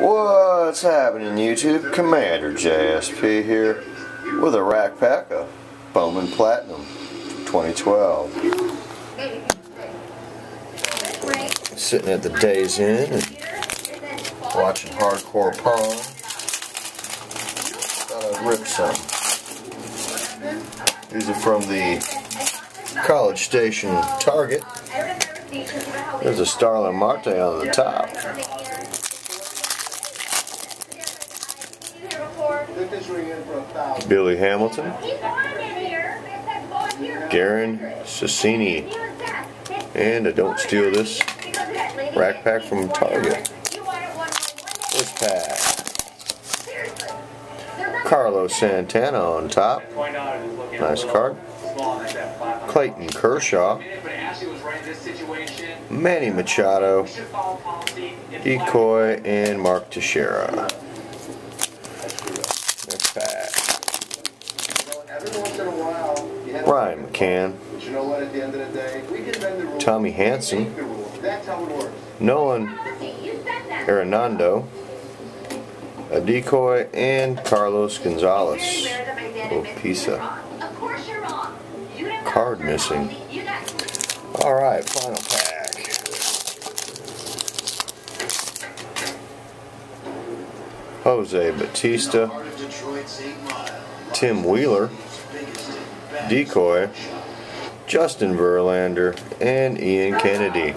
What's happening YouTube? Commander JSP here with a rack pack of Bowman Platinum 2012. Sitting at the Days Inn and watching Hardcore Pawn. Thought I'd rip some. These are from the College Station Target. There's a Starling Marte on the top. Billy Hamilton, Garin Cecchini, and I don't steal this rack pack from Target. This pack. Carlos Santana on top. Nice card. Clayton Kershaw. Manny Machado. Decoy and Mark Teixeira. Pack. Brian McCann. Tommy Hanson. Nolan Arenado. A decoy and Carlos Gonzalez. Opisa. Card missing. Alright, final pack. Jose Bautista. Tim Wheeler. Decoy. Justin Verlander. And Ian Kennedy.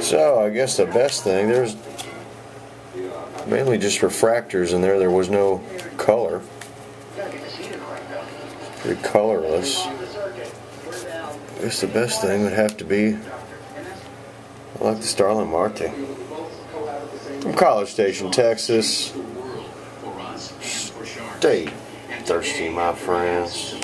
So, I guess the best thing, there's mainly just refractors in there. There was no color. Pretty colorless. I guess the best thing would have to be I like the Starling Marte. From College Station, Texas. Stay thirsty, my friends.